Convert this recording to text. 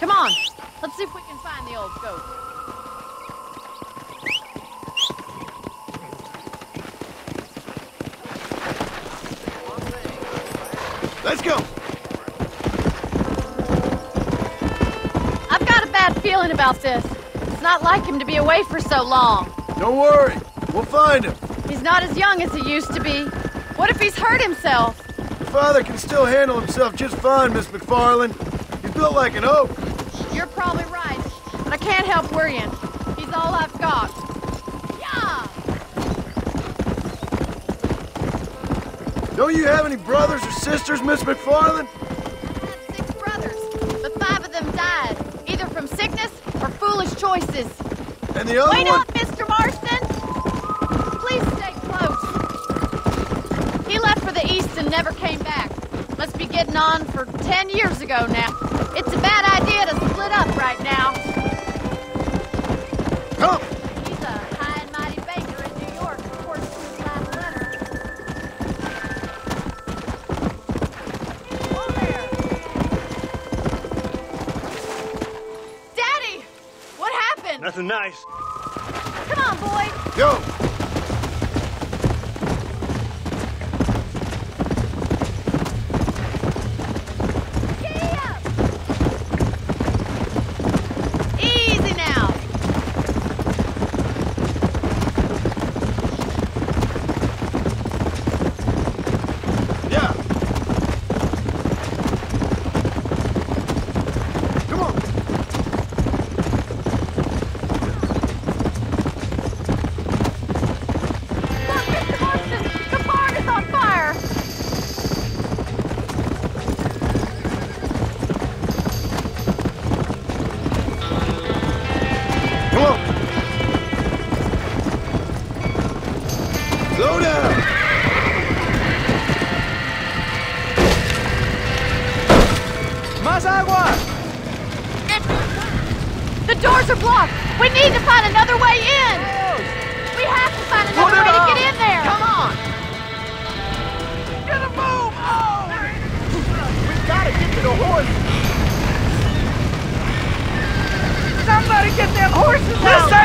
Come on, let's see if we can find the old goat. Let's go. I've got a bad feeling about this. It's not like him to be away for so long. Don't worry. We'll find him. He's not as young as he used to be. What if he's hurt himself? Your father can still handle himself just fine, Miss MacFarlane. He's built like an oak. You're probably right, but I can't help worrying. He's all I've got. Yeah! Don't you have any brothers or sisters, Miss MacFarlane? I had six brothers, but five of them died, either from sickness or foolish choices. And the other Wait one? up, Mr. Marston! Please stay close. He left for the east and never came back. Must be getting on for ten years ago now. It's a bad idea to split up right now. Come! He's a high and mighty banker in New York, according to his last letter. Daddy! What happened? Nothing nice. Come on, boy! Go! Agua! The doors are blocked! We need to find another way in! We have to find another way to get in there! Come on! Get a move! Oh! We gotta get to the horse! Somebody get them horses ain't working!